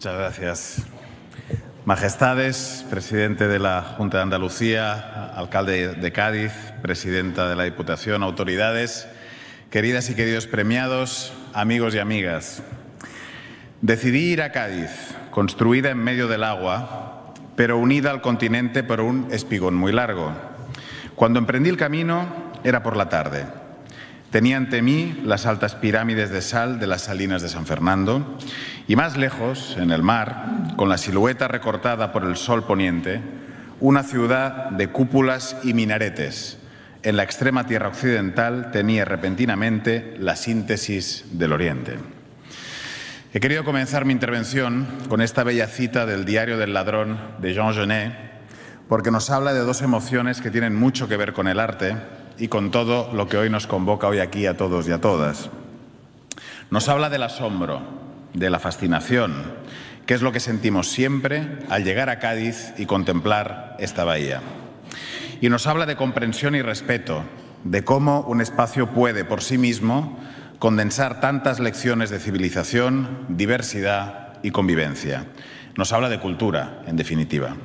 Muchas gracias. Majestades, presidente de la Junta de Andalucía, alcalde de Cádiz, presidenta de la Diputación, autoridades, queridas y queridos premiados, amigos y amigas. Decidí ir a Cádiz, construida en medio del agua, pero unida al continente por un espigón muy largo. Cuando emprendí el camino era por la tarde. Tenía ante mí las altas pirámides de sal de las salinas de San Fernando y más lejos, en el mar, con la silueta recortada por el sol poniente, una ciudad de cúpulas y minaretes. En la extrema tierra occidental tenía repentinamente la síntesis del Oriente. He querido comenzar mi intervención con esta bella cita del Diario del Ladrón de Jean Genet, porque nos habla de dos emociones que tienen mucho que ver con el arte y con todo lo que hoy nos convoca hoy aquí a todos y a todas. Nos habla del asombro, de la fascinación, que es lo que sentimos siempre al llegar a Cádiz y contemplar esta bahía. Y nos habla de comprensión y respeto, de cómo un espacio puede por sí mismo condensar tantas lecciones de civilización, diversidad y convivencia. Nos habla de cultura, en definitiva.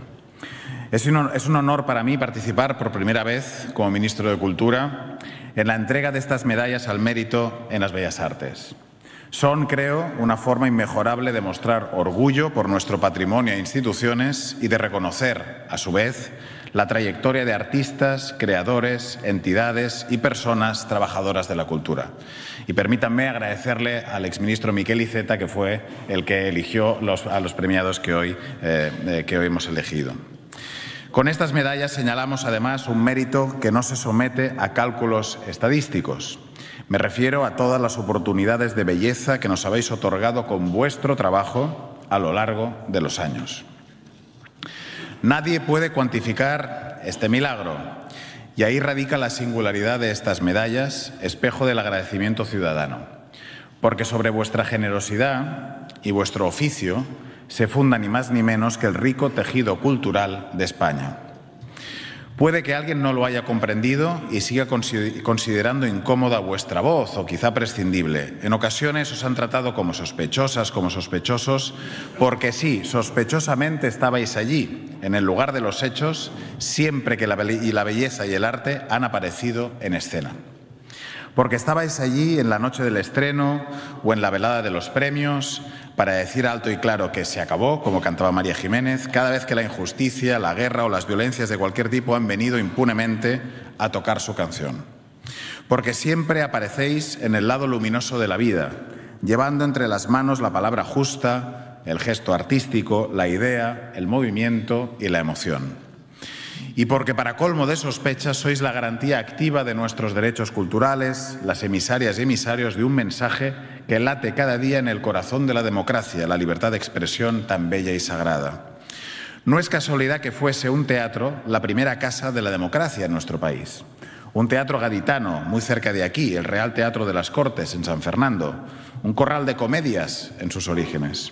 Es un, honor para mí participar por primera vez como ministro de Cultura en la entrega de estas medallas al mérito en las bellas artes. Son, creo, una forma inmejorable de mostrar orgullo por nuestro patrimonio e instituciones y de reconocer, a su vez, la trayectoria de artistas, creadores, entidades y personas trabajadoras de la cultura. Y permítanme agradecerle al exministro Miquel Iceta, que fue el que eligió a los premiados que hoy, eh, eh, que hoy hemos elegido. Con estas medallas señalamos además un mérito que no se somete a cálculos estadísticos. Me refiero a todas las oportunidades de belleza que nos habéis otorgado con vuestro trabajo a lo largo de los años. Nadie puede cuantificar este milagro y ahí radica la singularidad de estas medallas, espejo del agradecimiento ciudadano, porque sobre vuestra generosidad y vuestro oficio se funda ni más ni menos que el rico tejido cultural de España. Puede que alguien no lo haya comprendido y siga considerando incómoda vuestra voz o quizá prescindible. En ocasiones os han tratado como sospechosas, como sospechosos, porque sí, sospechosamente estabais allí, en el lugar de los hechos, siempre que la, belleza y el arte han aparecido en escena porque estabais allí en la noche del estreno o en la velada de los premios para decir alto y claro que se acabó, como cantaba María Jiménez, cada vez que la injusticia, la guerra o las violencias de cualquier tipo han venido impunemente a tocar su canción. Porque siempre aparecéis en el lado luminoso de la vida, llevando entre las manos la palabra justa, el gesto artístico, la idea, el movimiento y la emoción y porque para colmo de sospechas sois la garantía activa de nuestros derechos culturales, las emisarias y emisarios de un mensaje que late cada día en el corazón de la democracia, la libertad de expresión tan bella y sagrada. No es casualidad que fuese un teatro la primera casa de la democracia en nuestro país. Un teatro gaditano, muy cerca de aquí, el Real Teatro de las Cortes, en San Fernando. Un corral de comedias en sus orígenes.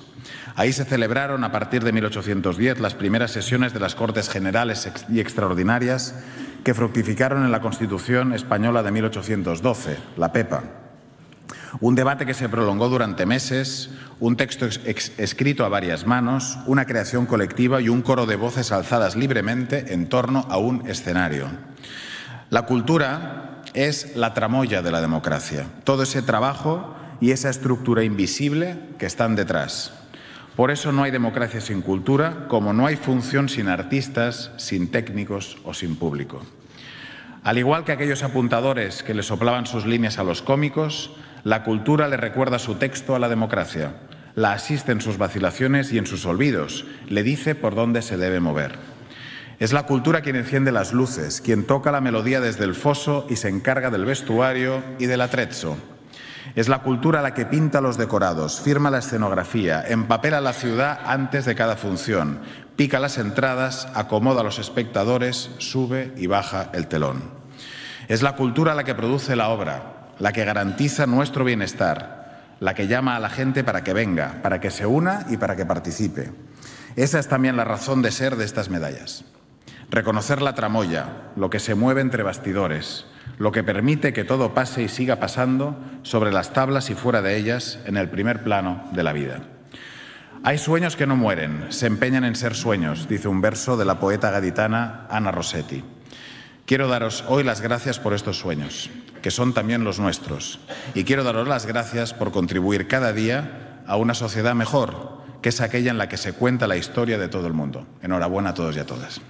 Ahí se celebraron a partir de 1810 las primeras sesiones de las Cortes Generales y Extraordinarias que fructificaron en la Constitución española de 1812, la PEPA. Un debate que se prolongó durante meses, un texto escrito a varias manos, una creación colectiva y un coro de voces alzadas libremente en torno a un escenario. La cultura es la tramoya de la democracia, todo ese trabajo y esa estructura invisible que están detrás. Por eso no hay democracia sin cultura, como no hay función sin artistas, sin técnicos o sin público. Al igual que aquellos apuntadores que le soplaban sus líneas a los cómicos, la cultura le recuerda su texto a la democracia, la asiste en sus vacilaciones y en sus olvidos, le dice por dónde se debe mover. Es la cultura quien enciende las luces, quien toca la melodía desde el foso y se encarga del vestuario y del atrezzo, es la cultura la que pinta los decorados, firma la escenografía, empapela la ciudad antes de cada función, pica las entradas, acomoda a los espectadores, sube y baja el telón. Es la cultura la que produce la obra, la que garantiza nuestro bienestar, la que llama a la gente para que venga, para que se una y para que participe. Esa es también la razón de ser de estas medallas. Reconocer la tramoya, lo que se mueve entre bastidores, lo que permite que todo pase y siga pasando sobre las tablas y fuera de ellas en el primer plano de la vida. Hay sueños que no mueren, se empeñan en ser sueños, dice un verso de la poeta gaditana Ana Rossetti. Quiero daros hoy las gracias por estos sueños, que son también los nuestros, y quiero daros las gracias por contribuir cada día a una sociedad mejor, que es aquella en la que se cuenta la historia de todo el mundo. Enhorabuena a todos y a todas.